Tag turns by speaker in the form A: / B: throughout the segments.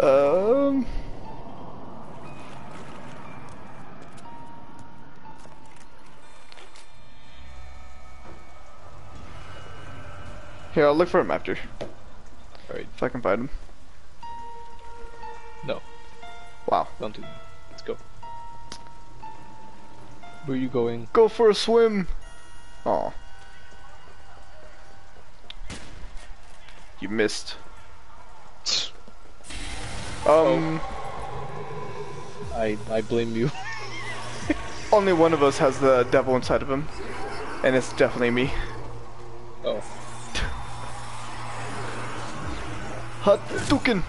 A: Um. Here, I'll look for him after.
B: Alright.
A: If I can find him.
B: No,
A: Wow.
B: don't do that. Let's go. Where are you going?
A: Go for a swim. Oh. You missed. Um,
B: I I blame you.
A: only one of us has the devil inside of him. And it's definitely me.
B: Oh.
A: Hadouken!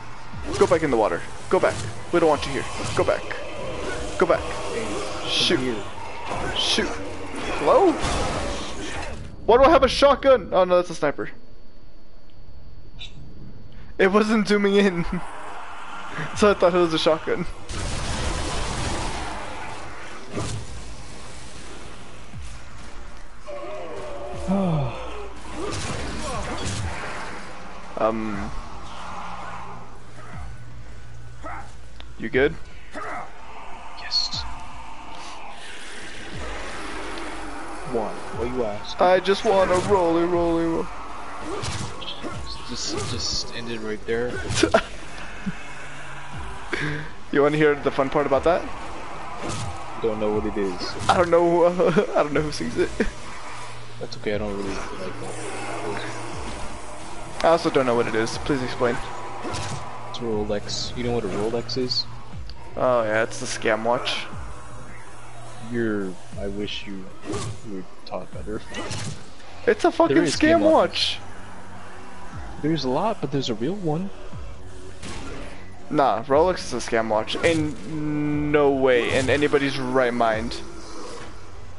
A: Go back in the water. Go back. We don't want you here. Go back. Go back. Shoot. Shoot. Hello? Why do I have a shotgun? Oh no, that's a sniper. It wasn't zooming in. so I thought it was a shotgun. um. You good?
B: Yes. One. What you ask?
A: I just want a rolly, rolly, roll.
B: Just just ended right there.
A: You want to hear the fun part about that?
B: Don't know what it is.
A: I don't know. I don't know who sings it.
B: That's okay. I don't really like that.
A: I also don't know what it is. Please explain.
B: It's a Rolex. You know what a Rolex is?
A: Oh yeah, it's the scam watch.
B: You're. I wish you were taught better.
A: It's a fucking scam
B: scam
A: watch.
B: There's a lot, but there's a real one.
A: Nah, Rolex is a scam watch. In no way, in anybody's right mind,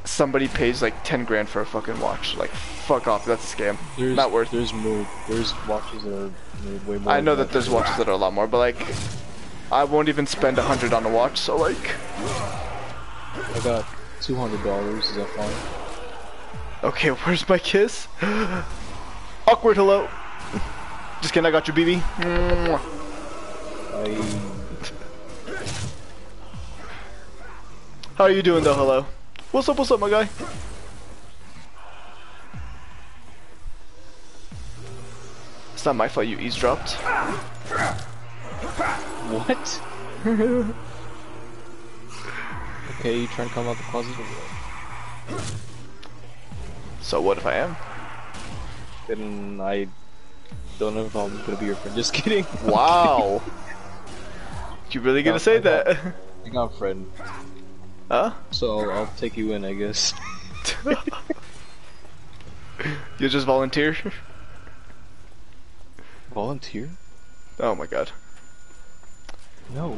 A: somebody pays like 10 grand for a fucking watch. Like, fuck off, that's a scam.
B: There's
A: Not worth
B: There's more. There's watches that are way more.
A: I know
B: than
A: that there's watches that are a lot more, but like, I won't even spend a hundred on a watch, so like,
B: I got two hundred dollars. Is that fine?
A: okay, where's my kiss? Awkward hello. Just kidding, I got your BB. How are you doing though, hello? What's up, what's up, my guy? It's not my fault you eavesdropped.
B: What? okay, you trying to come out the closet?
A: So what if I am?
B: Then I don't know if I'm gonna be your friend. Just kidding.
A: Wow. you really gonna
B: No,
A: say
B: I got-
A: that?
B: I got a friend,
A: huh?
B: so I'll, I'll take you in, I guess.
A: you just volunteer?
B: Volunteer?
A: Oh my god.
B: No.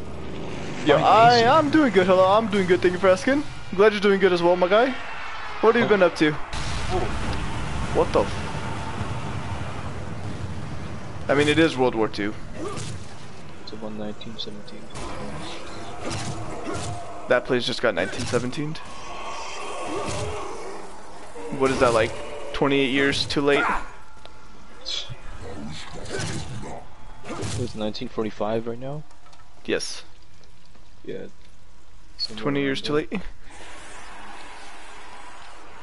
A: Yo, I
B: easy.
A: I'm doing good. Hello, I'm doing good. Thank you for asking. I'm glad you're doing good as well, my guy. What have you
B: Oh.
A: been up to? What the? F I mean, it is World War II.
B: It's 1917.
A: That place just got 1917'd. What is that like? 28 years too late?
B: It's 1945 right now.
A: Yes.
B: Yeah. somewhere
A: 20 years too late.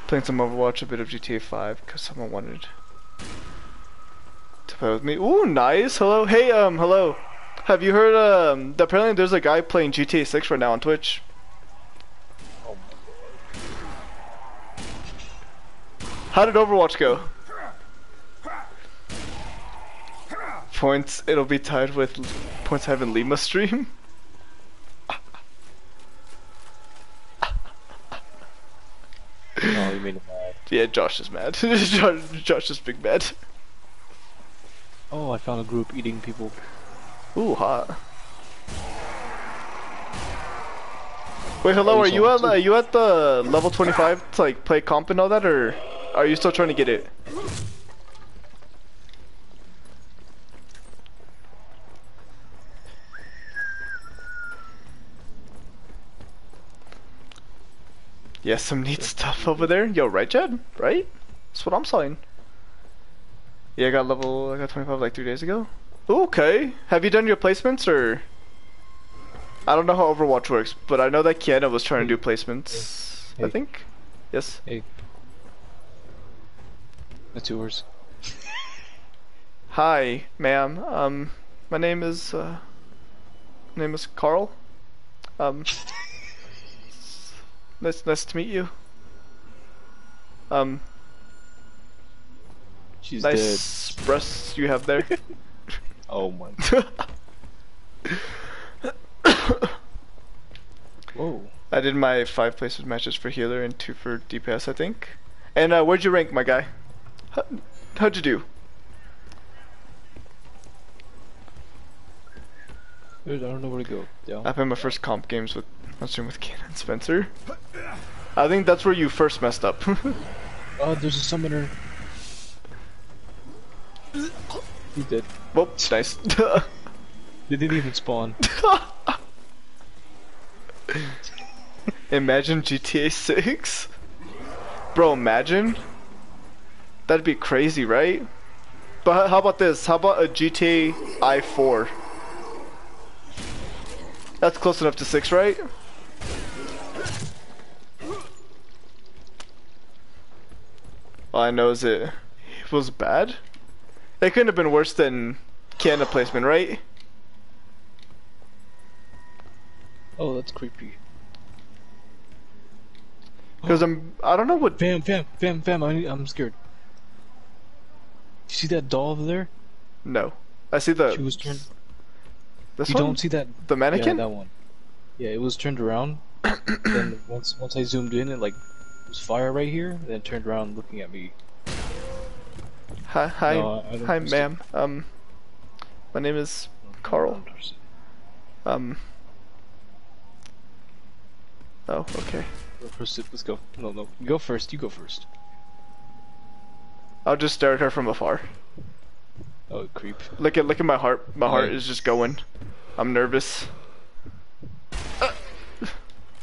A: Playing some Overwatch, a bit of GTA 5, because someone wanted to play with me. Ooh, nice. Hello. Hey, um, hello. Have you heard, um, apparently there's a guy playing GTA 6 right now on Twitch?
B: Oh
A: How did Overwatch go? Points, it'll be tied with Points Heaven Lima stream.
B: Oh, you it mad.
A: Yeah, Josh is mad. Josh, Josh is big mad.
B: Oh, I found a group eating people.
A: Ooh, hot. Wait, hello. Are
B: you
A: you at are you at the level 25 to like play comp and all that, or are you still trying to get it? Yeah, some neat stuff over there. Yo, right, Jed? Right? That's what I'm saying. Yeah, I got level. I got 25 like three days ago. Okay. Have you done your placements or? I don't know how Overwatch works, but I know that Kiana was trying to do placements. I think. Yes.
B: Hey. That's yours.
A: Hi, ma'am. Um, my name is uh, my name is Carl. Um, nice, nice to meet you. Um,
B: She's
A: nice breasts you have there.
B: dead. Oh my. Whoa.
A: I did my five places matches for healer and two for DPS, I think. And uh, where'd you rank, my guy? How, how'd you do?
B: Dude, I don't know where to go. Yeah.
A: I played my first comp games with on stream with Ken and Spencer. I think that's where you first messed up.
B: Oh, there's a summoner. He did.
A: Whoop, nice.
B: They didn't even spawn.
A: imagine GTA 6? Bro, imagine? That'd be crazy, right? But how about this? How about a GTA i4? That's close enough to 6, right? All I know is it, it was bad. It couldn't have been worse than Canada placement, right?
B: Oh, that's creepy. Oh.
A: Because I'm, I don't know what.
B: Fam, fam, fam, fam, I, I'm scared. You see that doll over there?
A: No, I see the.
B: She was turned.
A: This
B: You
A: one?
B: don't see that?
A: the mannequin.
B: Yeah, that one. Yeah, it was turned around. then once once I zoomed in, it like was fire right here. Then it turned around looking at me.
A: Hi, hi,
B: No,
A: hi, ma'am. Um, my name is Carl. Um. Oh, okay.
B: Go first, let's go. No, no, you go first. You go first.
A: I'll just stare at her from afar.
B: Oh, creep.
A: Look at, look at my heart. My heart
B: Okay.
A: is just going. I'm nervous. Ah.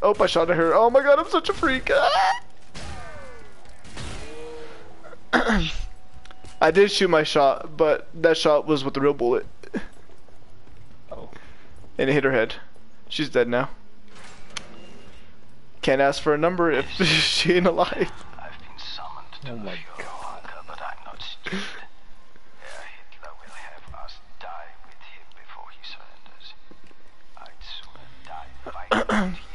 A: Oh, I shot at her. Oh my god, I'm such a freak. Ah. I did shoot my shot, but that shot was with the real bullet.
B: Oh,
A: And it hit her head. She's dead now. Can't ask for a number if she ain't alive.
C: I've been summoned to
B: Oh my
C: your hunger, but I'm not stupid. Herr Hitler will have us die with him before he surrenders. I'd sooner die fighting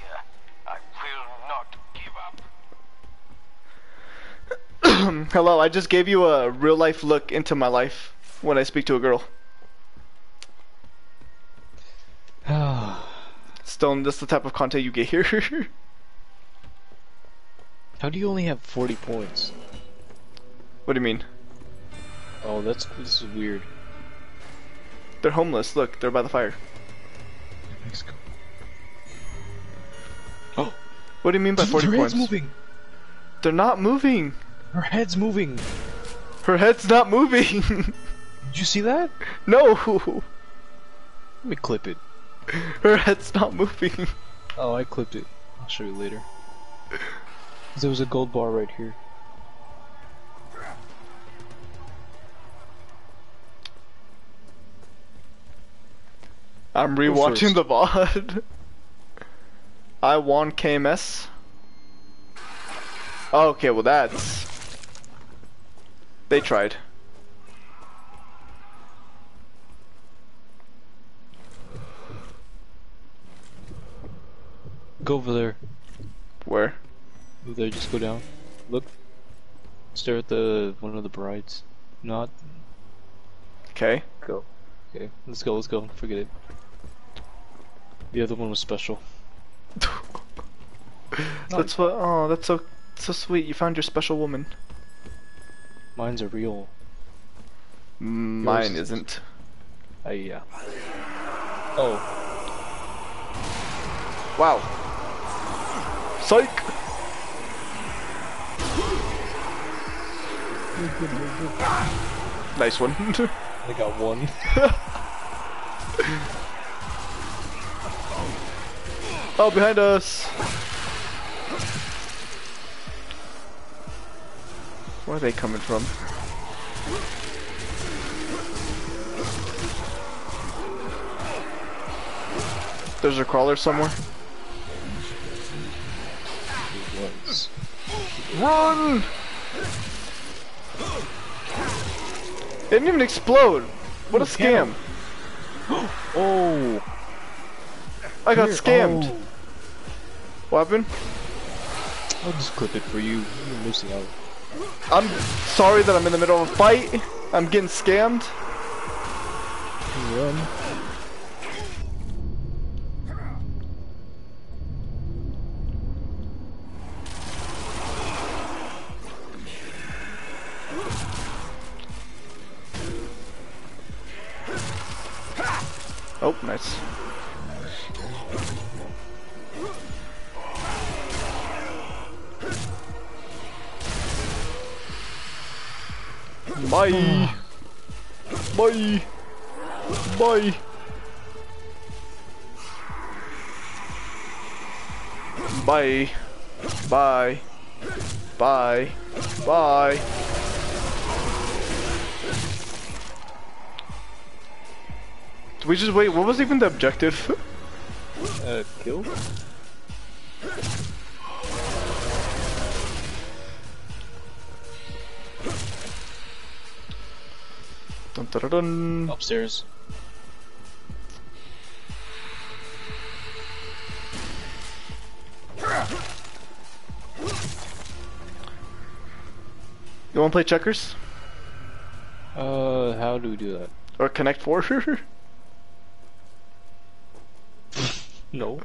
C: Um,
A: hello, I just gave you a real life look into my life when I speak to a girl. Stone, this is the type of content you get here.
B: how do you only have 40 points?
A: what do you mean?
B: Oh, that's this is weird.
A: They're homeless. Look, they're by the fire.
B: Mexico. Oh,
A: What do you mean by 40
B: her
A: points?
B: moving.
A: They're not moving.
B: Her head's moving.
A: Her head's not moving.
B: Did you see that?
A: no,
B: Let me clip it.
A: her head's not moving.
B: Oh, I clipped it. I'll show you later. There was a gold bar right here.
A: I'm rewatching the VOD. I won KMS. Oh, okay, well that's... They tried.
B: Go over there.
A: Where?
B: Over there, just go down. Look. Stare at the one of the brides. Not.
A: Okay.
B: Go. Okay, let's go, let's go. Forget it. The other one was special.
A: That's what. Oh, that's so so sweet. You found your special woman.
B: Mine's a real.
A: Mm, mine
B: Yours-
A: isn't.
B: I yeah. Oh,
A: Wow. Psych. nice one.
B: I got one.
A: oh, behind us. Where are they coming from? There's a crawler somewhere. Run! It didn't even explode. What a scam.
B: oh.
A: I got
B: oh.
A: scammed.
B: Oh.
A: What happened?
B: I'll just clip it for you. You're missing out.
A: I'm sorry that I'm in the middle of a fight. I'm getting scammed.
B: Run.
A: Bye. Bye. Bye. Bye. Bye. Bye. Did we just wait? What was even the objective?
B: Uh, kill?
A: Dun.
B: Upstairs.
A: You wanna play checkers?
B: Uh, how do we do that?
A: Or Connect Four?
B: No.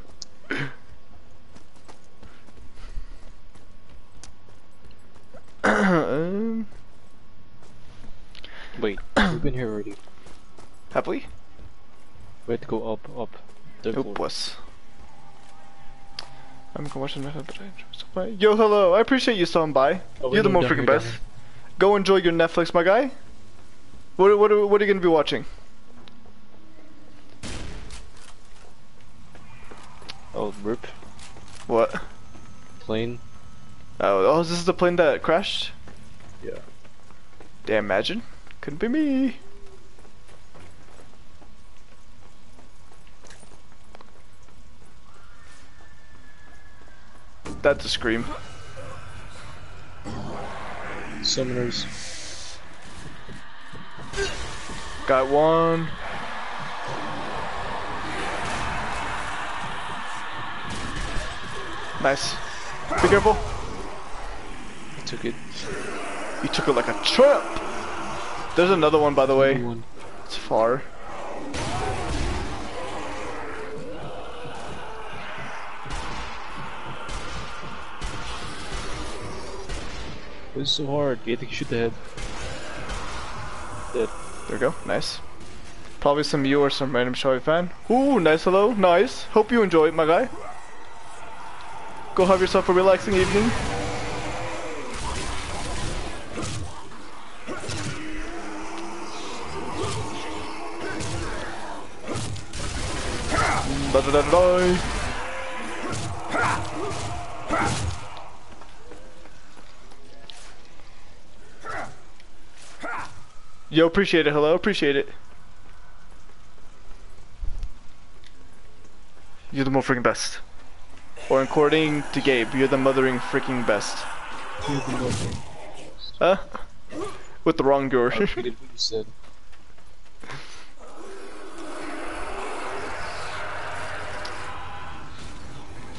A: um,
B: Wait, we've been here already.
A: have we?
B: We have to go up, up. Third
A: Nope, was. I'm gonna watch another but I Yo, hello. I appreciate you stopping by.
B: Oh,
A: You're the most freaking best.
B: here.
A: Go enjoy your Netflix, my guy. What what what are you gonna be watching?
B: Oh, rip.
A: What?
B: Plane.
A: Oh, oh, this is the plane that crashed.
B: Yeah.
A: Damn, imagine. Couldn't be me. That's a scream.
B: Summoners.
A: Got one. Nice. Be careful.
B: I took it.
A: You took it like a champ. There's another one, by the way. It's far.
B: This is so hard. You have to shoot the head. Dead.
A: There we go. Nice. Probably some you or some random Shoei fan. Ooh, nice hello. Nice. Hope you enjoy it, my guy. Go have yourself a relaxing evening. Yo, appreciate it. Hello, appreciate it. You're the more freaking best. Or according to Gabe, you're the mothering freaking best.
B: You're the most-
A: Huh? With the wrong door.
B: I repeated what you said.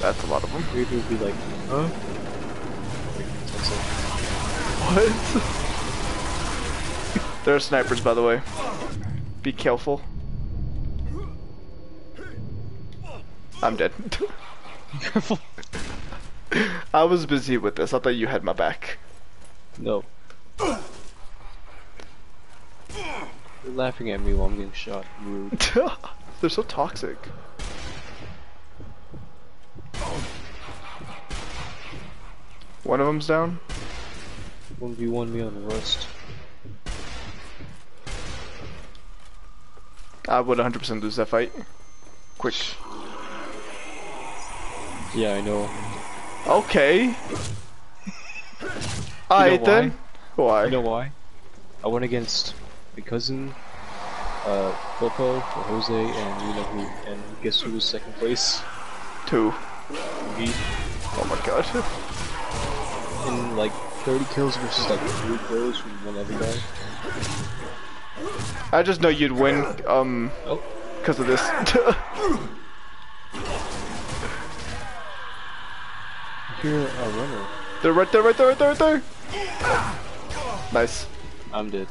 A: That's a lot of them.
B: Weird would be like, huh?
A: What? there are snipers, by the way. Be careful. I'm dead.
B: Careful.
A: I was busy with this. I thought you had my back.
B: No. You're laughing at me while I'm getting shot. Rude.
A: They're so toxic. One of them's down.
B: 1v1 me on the rust.
A: I would 100% lose that fight. Quick.
B: Yeah, I know.
A: Okay. Alright then. Why?
B: You know why? I went against my cousin, uh, Popo, Jose, and you know who, and guess who was second place?
A: Two.
B: Me.
A: Oh my god.
B: In like 30 kills versus like 3 kills from one other guy.
A: I just know you'd win, um,
B: Oh,
A: because of this.
B: here a runner.
A: They're right there, right there, right there, right there. Nice.
B: I'm dead.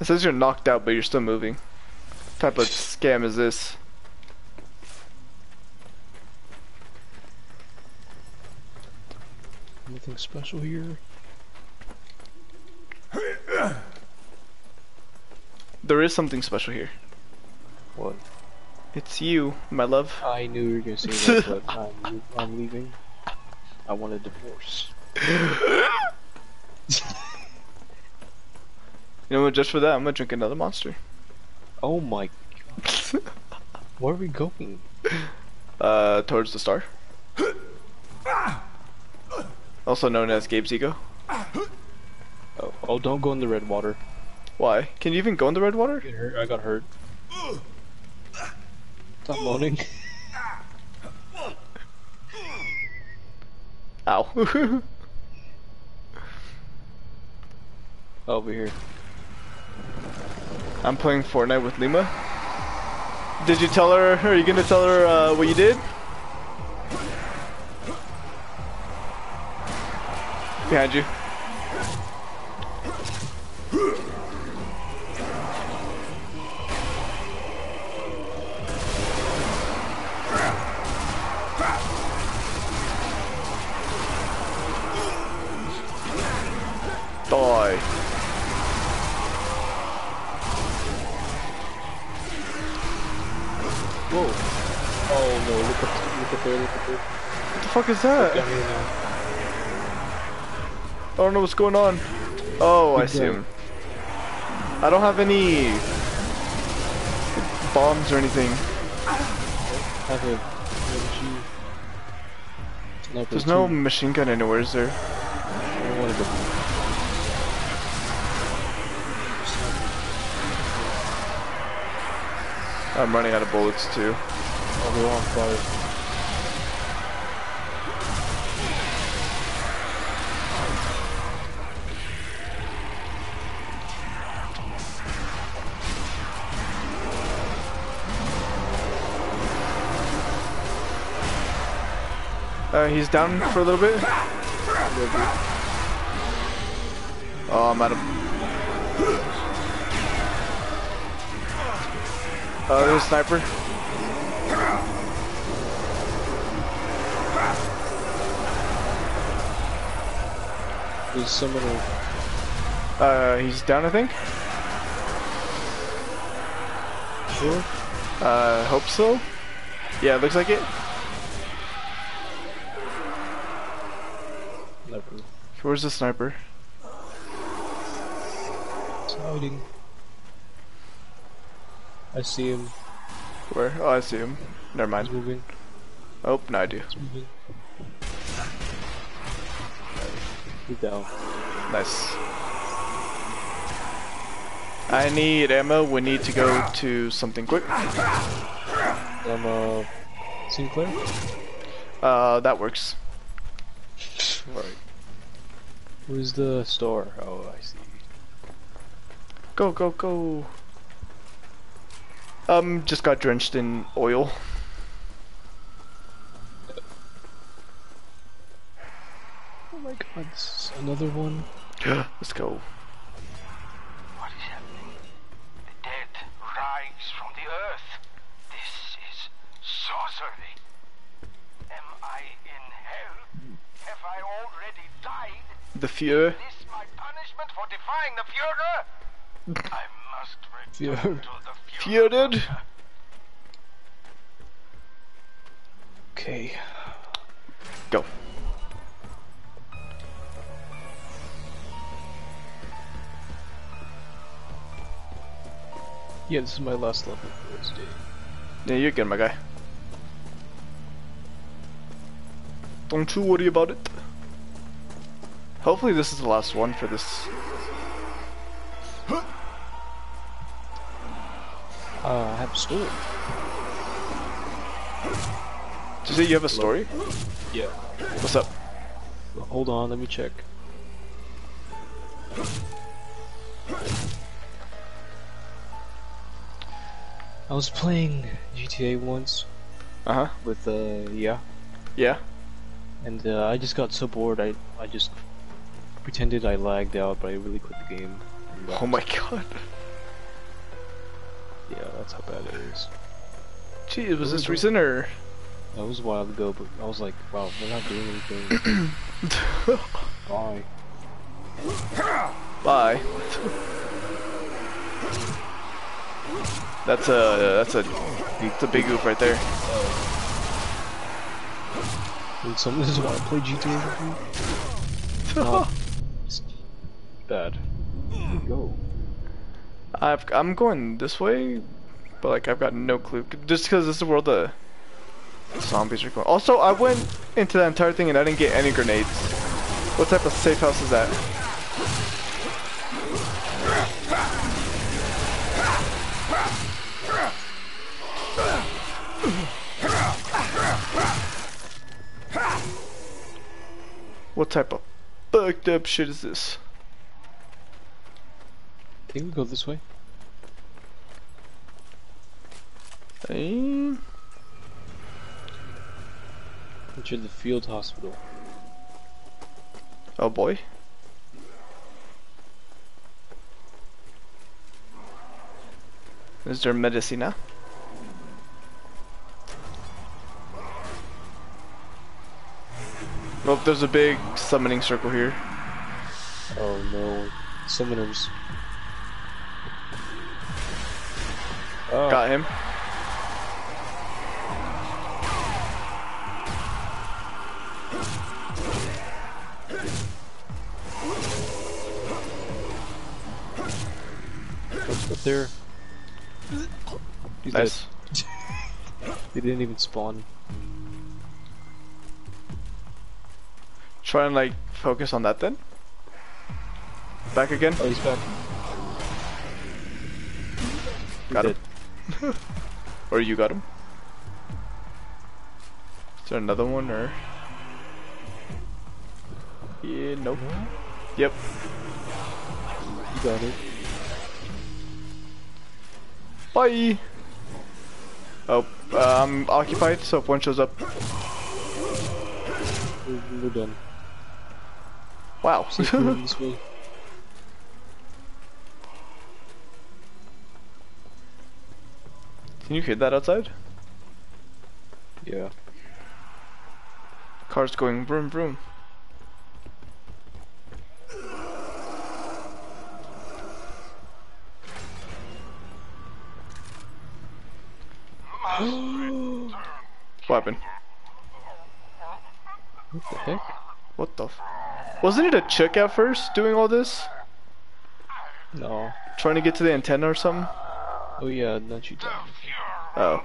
A: It says you're knocked out, but you're still moving. What type of scam is this?
B: Anything special here?
A: There is something special here.
B: What?
A: It's you, my love.
B: I knew you were gonna say that, but I'm, I'm leaving. I want a divorce.
A: You know what? Just for that, I'm gonna drink another monster.
B: Oh my. God. Where are we going?
A: Uh, towards the star. Also known as Gabe's ego.
B: Oh, oh, don't go in the red water.
A: Why? Can you even go in the red water?
B: I got hurt. Stop moaning.
A: Ow.
B: Over here.
A: I'm playing Fortnite with Lima. Did you tell her? Are you gonna tell her uh, what you did? Behind you. Die.
B: Whoa. Oh no, look at look at there, look at there.
A: What the fuck is that?
B: Down here now.
A: I don't know what's going on. Oh, I see him. I don't have any bombs or anything.
B: Have a energy. Sniper
A: There's no machine gun anywhere, is there?
B: I want to go.
A: I'm running out of bullets too.
B: On fire.
A: Uh, he's down for a little bit. Oh, I'm out of. Oh, there's a sniper.
B: There's someone who
A: Uh, he's down, I think.
B: sure.
A: Uh, hope so. Yeah, looks like it.
B: Never.
A: Where's the sniper?
B: It's hiding. I see him.
A: Where? Oh, I see him. Never
B: He's
A: mind.
B: moving.
A: Oh, no, I do.
B: He's moving. He's down.
A: Nice. I need ammo. We need to go to something quick.
B: Uh Sinclair.
A: Uh, that works.
B: Right. Where's the store? Oh, I see.
A: Go, go, go. Um, just got drenched in oil.
B: Oh my god, this is another one.
A: Yeah, Let's go.
C: Führer? I must return
B: Führer.
C: to the Führer.
A: Fuhrer.
B: Okay.
A: Go.
B: Yeah, this is my last level for this day.
A: Yeah, you're good, my guy. Don't you worry about it. Hopefully this is the last one for this.
B: Uh, I have a story.
A: Did you say you have a story?
B: Yeah.
A: What's up?
B: Hold on, let me check. I was playing GTA once
A: Uh huh.
B: with uh yeah,
A: Yeah.
B: and uh, I just got so bored. I I just pretended I lagged out, but I really quit the game.
A: Oh my god.
B: Yeah, that's how bad it is.
A: Gee, was this recent or?
B: That was a while ago, but I was like, wow, they're not doing anything. Bye.
A: Bye. That's a that's a that's a big oof right there.
B: Did someone just want to play GTA with me? No. Bad. Go?
A: I've I'm going this way, but like I've got no clue. Just because this is where the zombies are going. Also, I went into that entire thing and I didn't get any grenades. What type of safe house is that? What type of fucked up shit is this?
B: I think we go this way.
A: Eh?
B: Enter the field hospital.
A: Oh boy. Is there medicina? Oh, there's a big summoning circle here.
B: Oh no. Summoners. Oh,
A: Got him.
B: what's up there? He's dead.
A: Nice.
B: They didn't even spawn.
A: Try and like focus on that then. Back again.
B: Oh, he's back. He's
A: Got him.
B: dead.
A: Or you got him. Is there another one or? Yeah, nope. Yep.
B: You got it.
A: Bye. Oh, uh, I'm occupied, so if one shows up.
B: We're, we're done.
A: Wow.
B: Safe room this way.
A: Can you hear that outside?
B: Yeah.
A: Cars going vroom vroom. What happened?
B: What the heck?
A: What the f- Wasn't it a chick at first doing all this?
B: No.
A: Trying to get to the antenna or something?
B: Oh yeah, not you down.
A: Oh.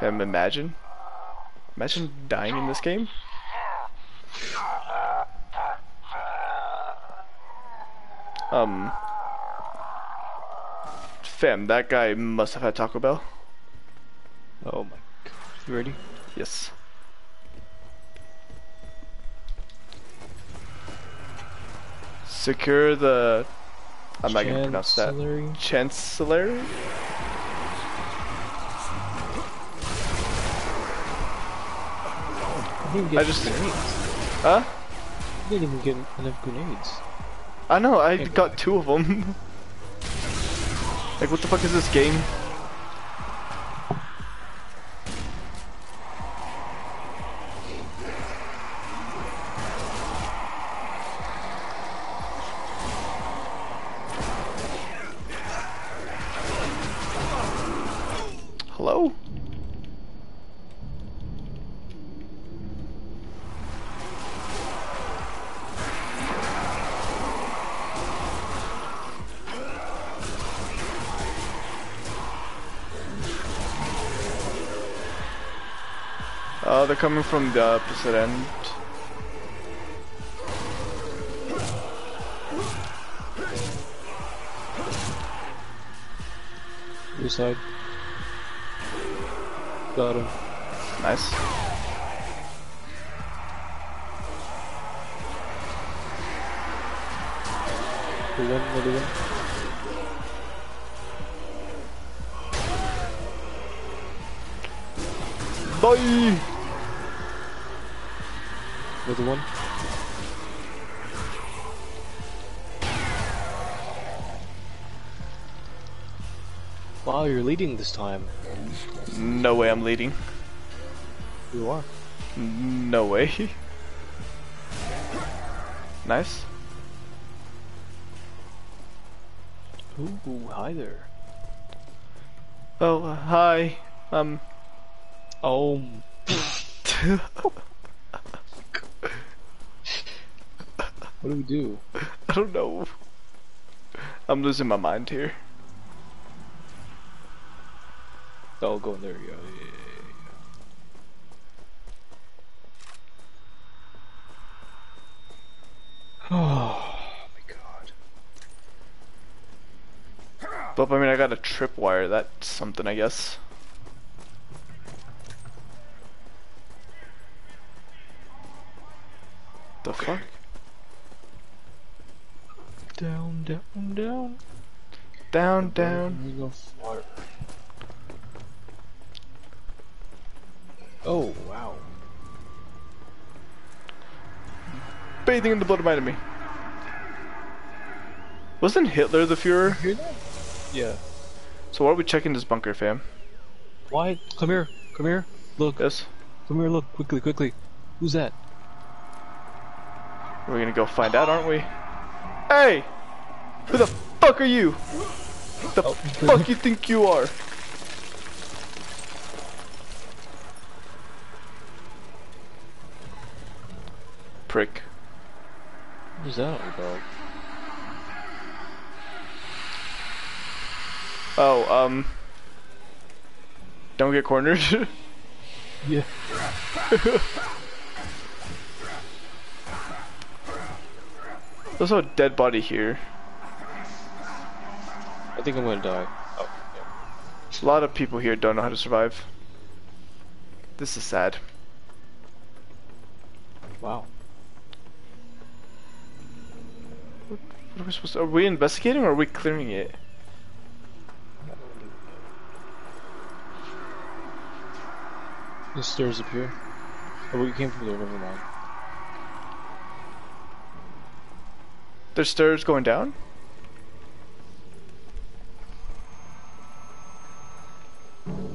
A: Fam, imagine. Imagine dying in this game. Um. Fam, that guy must have had Taco Bell.
B: Oh my god. You ready?
A: Yes. Secure the. I'm not gonna pronounce that.
B: Chancellery? Didn't get
A: I just-
B: grenades.
A: Huh?
B: I didn't even get enough grenades.
A: I know, I got two of them. like, what the fuck is this game? Uh, they're coming from the opposite end.
B: Other side. Got him.
A: Nice.
B: Another one, another one.
A: Bye!
B: Another one. Wow, you're leading this time.
A: No way I'm leading.
B: You are.
A: No way. nice.
B: Ooh, hi there.
A: Oh, hi. Um,
B: Oh, what do we do?
A: I don't know. I'm losing my mind here.
B: Oh, go in there. Yeah, yeah, yeah, yeah. Oh my god.
A: But I mean, I got a tripwire. That's something, I guess. The fuck?
B: Down, down, down.
A: Down, down.
B: We go fire. Oh wow.
A: Bathing in the blood of my enemy. Wasn't Hitler the Fuhrer?
B: Hear that? Yeah.
A: So why are we checking this bunker, fam?
B: Why? Come here. Come here. Look.
A: Yes.
B: Come here. Look. Quickly. Quickly. Who's that?
A: We're gonna go find out, aren't we? Hey! Who the fuck are you? The
B: Oh.
A: fuck you think you are? Prick.
B: Who's that about?
A: Oh, um... Don't get cornered.
B: Yeah.
A: There's a dead body here.
B: I think I'm gonna die. Oh, yeah.
A: A lot of people here don't know how to survive. This is sad.
B: Wow.
A: What are we supposed to, are we investigating or are we clearing it?
B: The stairs up here. Oh, we came from there. Never mind.
A: There's stairs going down?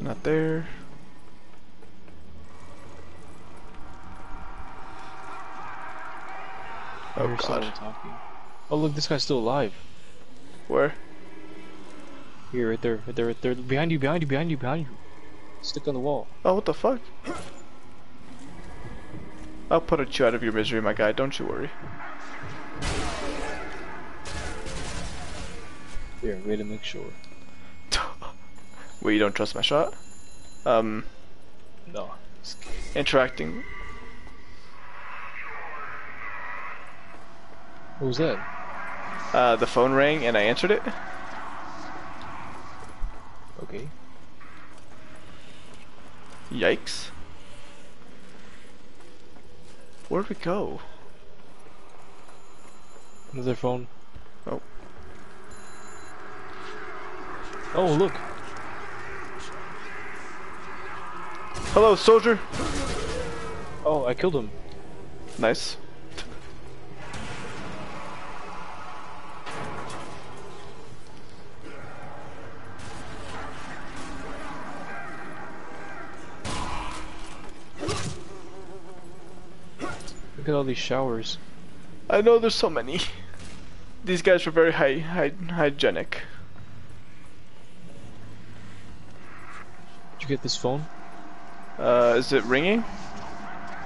A: Not there. Oh
B: hear
A: god.
B: Oh look, this guy's still alive.
A: Where?
B: Here, right there, right there, right there. Behind you, behind you, behind you, behind you. Stick on the wall.
A: Oh, what the fuck? I'll put you out of your misery, my guy. Don't you worry.
B: Here, way to make sure.
A: Wait, you don't trust my shot? Um,
B: No.
A: interacting.
B: What was that?
A: Uh, the phone rang and I answered it.
B: Okay.
A: Yikes. Where'd we go?
B: Another phone.
A: Oh.
B: Oh, look.
A: Hello, soldier.
B: Oh, I killed him.
A: Nice.
B: Look at all these showers.
A: I know there's so many. These guys were very hy hy hygienic.
B: You get this phone?
A: Uh, is it ringing?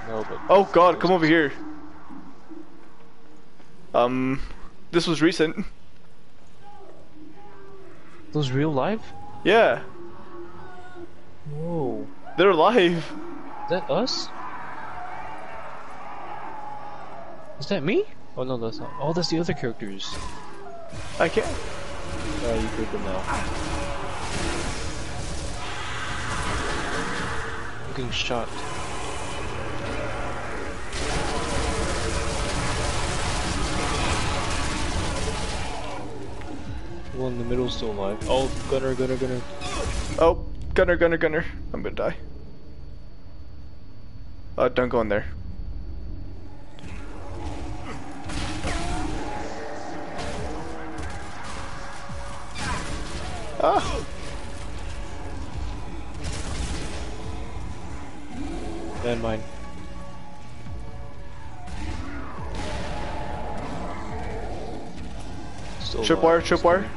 B: No, but
A: Oh god, come over here. Um, this was recent.
B: those real live?
A: Yeah,
B: Whoa.
A: they're alive.
B: Is that us? Is that me? Oh no, that's not. Oh, that's the other characters.
A: I can't.
B: Oh, you killed them now. Getting shot. One in the middle still alive. Oh, gunner, gunner, gunner.
A: Oh, gunner, gunner, gunner. I'm gonna die. Uh, don't go in there. Ah!
B: Landmine. Still
A: Tripwire,
B: alive.
A: tripwire.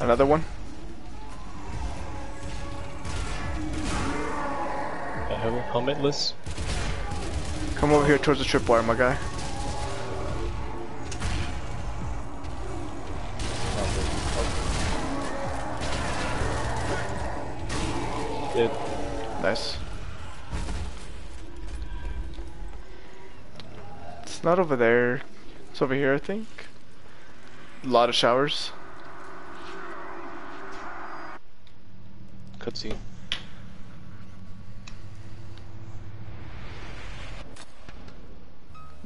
A: Another one.
B: I have a helmetless.
A: Come over here towards the tripwire, my guy.
B: Dead.
A: Nice. It's not over there. It's over here, I think. A lot of showers.
B: Cutscene.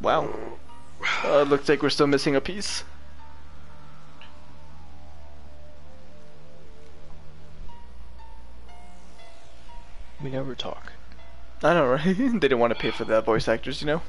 A: Wow. Uh, looks like we're still missing a piece.
B: Talk.
A: I know, right? they didn't want to pay for the voice actors, you know?